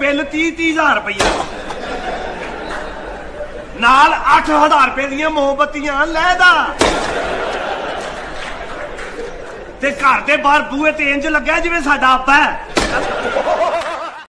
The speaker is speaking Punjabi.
ਬਿੱਲ 30 30000 ਰੁਪਇਆ ਨਾਲ 8000 ਰੁਪਏ ਦੀਆਂ ਮੋਮਬੱਤੀਆਂ, ਲੈ ਦਾ। ਤੇ ਘਰ ਦੇ ਬਾਹਰ ਬੂਹੇ ਤੇ ਇੰਜ ਲੱਗਾ ਜਿਵੇਂ ਸਾਡਾ ਆਪਾ ਹੈ।